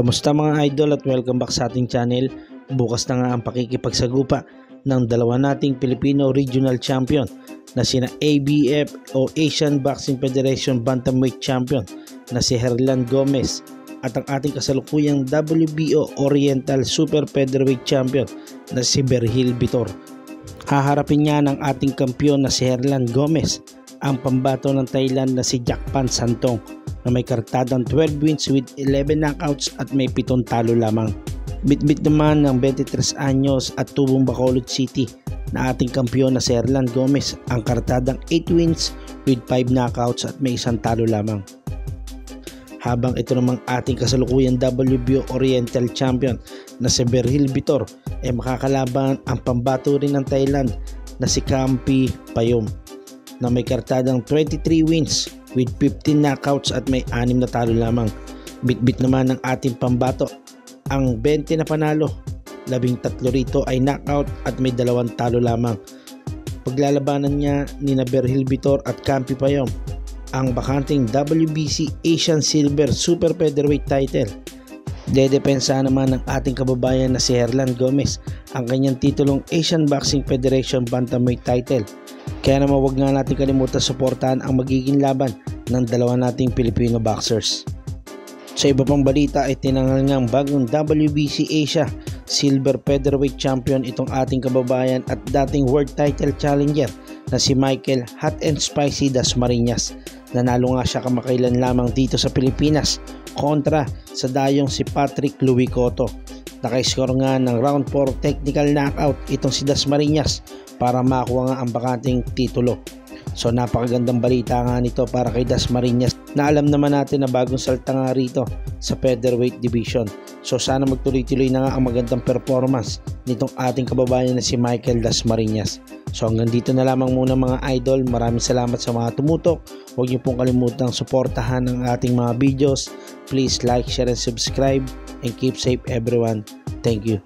Kamusta mga idol at welcome back sa ating channel. Bukas na nga ang pakikipagsagupa ng dalawa nating Filipino Regional Champion na sina ABF o Asian Boxing Federation Bantamweight Champion na si Herlan Gomez at ang ating kasalukuyang WBO Oriental Super Featherweight Champion na si Berhil Vitor. Haharapin niya ng ating kampiyon na si Herlan Gomez ang pambato ng Thailand na si Jackpan Santong na may kartadang 12 wins with 11 knockouts at may 7 talo lamang. Bitbit naman ng 23 anyos at tubong Bacolod City na ating kampiyon na si Erlan Gomez ang kartadang 8 wins with 5 knockouts at may isang talo lamang. Habang ito namang ating kasalukuyang WBO Oriental Champion na si Berhil Vitor ay makakalaban ang pambato rin ng Thailand na si Kampi Payom na may kartadang 23 wins with 15 knockouts at may 6 na talo lamang. Bitbit naman ng ating pambato ang 20 na panalo, 13 rito ay knockout at may dalawang talo lamang. Paglalabanan niya ni Berhil Vitor at Campi Payom ang bakanting WBC Asian Silver Super Featherweight title. Dedepensa naman ng ating kababayan na si Herlan Gomez ang kanyang titulong Asian Boxing Federation Bantamweight title. Kaya naman wag nga natin kalimutan suportahan ang magiging laban ng dalawa nating Filipino boxers. Sa iba pang balita ay tinangal ngang bagong WBC Asia Silver Featherweight Champion itong ating kababayan at dating World Title Challenger na si Michael Hot and Spicy Dasmariñas. Nanalo nga siya kamakailan lamang dito sa Pilipinas kontra sa dayong si Patrick Louis Cotto. Naka-score nga ng round 4 technical knockout itong si Dasmariñas para makuha nga ang bakanting titulo. So napakagandang balita nga nito para kay Dasmariñas na alam naman natin na bagong salta nga rito sa featherweight division. So sana magtuloy-tuloy na nga ang magandang performance nitong ating kababayan na si Michael Dasmariñas. So hanggang dito na lamang muna mga idol. Maraming salamat sa mga tumutok. Huwag niyo pong kalimutang suportahan ang ating mga videos. Please like, share, and subscribe. And keep safe everyone. Thank you.